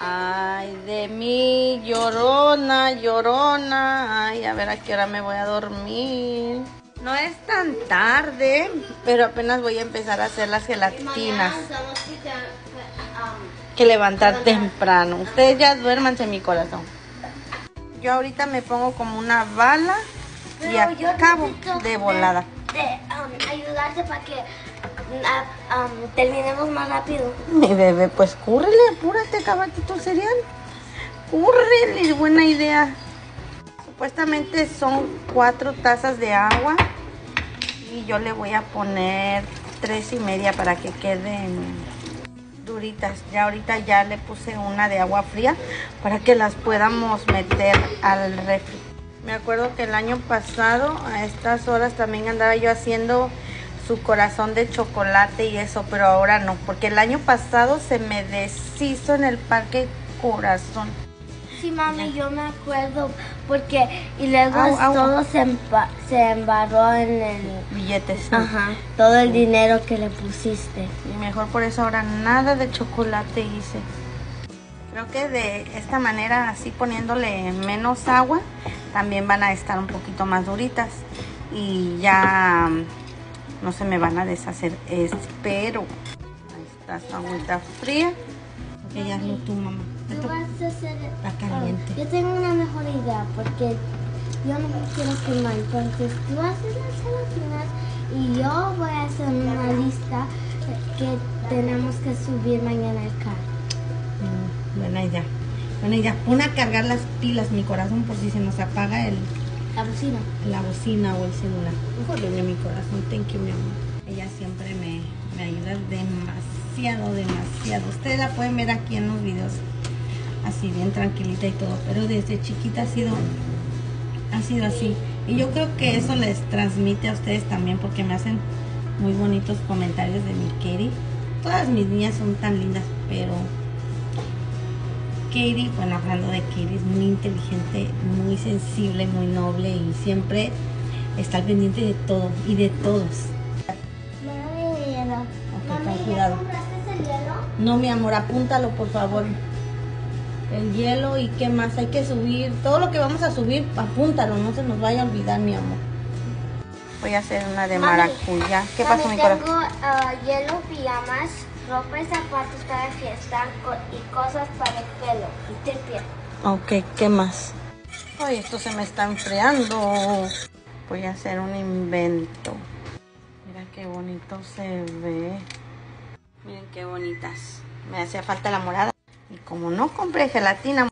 Ay, de mí, llorona, llorona. Ay, a ver a qué hora me voy a dormir. No es tan tarde, pero apenas voy a empezar a hacer las gelatinas. Que levantar temprano. Ustedes ya duérmanse mi corazón. Yo ahorita me pongo como una bala y acabo de volada. De, um, ayudarte para que terminemos más rápido. Mi bebé, pues cúrrele, apúrate, acábate tu cereal. Cúrrele, buena idea. Supuestamente son cuatro tazas de agua y yo le voy a poner tres y media para que queden duritas. Ya ahorita ya le puse una de agua fría para que las podamos meter al refri. Me acuerdo que el año pasado a estas horas también andaba yo haciendo su corazón de chocolate y eso, pero ahora no, porque el año pasado se me deshizo en el parque corazón. Sí, mami, yo me acuerdo porque y luego Au, au. todo se, emba- se embarró en el Billetes. ajá, todo el dinero que le pusiste. Y mejor por eso ahora nada de chocolate hice. Creo que de esta manera, así poniéndole menos agua, también van a estar un poquito más duritas. Y ya no se me van a deshacer. Espero. Ahí está su agüita fría. Ok, ya hazlo tú, mamá. Tú vas a hacer Está caliente. yo tengo una mejor idea porque yo no me quiero quemar. Entonces tú haces las gelatinas y yo voy a hacer una lista que tenemos que subir mañana al carro. Mm, buena idea. Buena idea. Pon a cargar las pilas, mi corazón, por si se nos apaga el, La bocina. la bocina o el celular. Joder, mi corazón, thank you, mi amor. Ella siempre me, me ayuda demasiado, demasiado. Ustedes la pueden ver aquí en los videos, así bien tranquilita y todo, pero desde chiquita ha sido, ha sido así. Y yo creo que eso les transmite a ustedes también porque me hacen muy bonitos comentarios de mi Katie. Todas mis niñas son tan lindas, pero Katie, bueno, hablando de Katie, es muy inteligente, muy sensible, muy noble y siempre está al pendiente de todo y de todos. Mami, hielo. Ok, con Mami, cuidado. ¿ya compraste el hielo? No, mi amor, apúntalo, por favor. El hielo y qué más, hay que subir. Todo lo que vamos a subir, apúntalo, no se nos vaya a olvidar, mi amor. Voy a hacer una de Mami, maracuyá. ¿Qué Mami, pasó, mi tengo corazón? ah, hielo, pijamas, ropa y zapatos para fiesta y cosas para el pelo y tripié. Ok, ¿qué más? Ay, esto se me está enfriando. Voy a hacer un invento. Mira qué bonito se ve. Miren qué bonitas. Me hacía falta la morada. Y como no compré gelatina,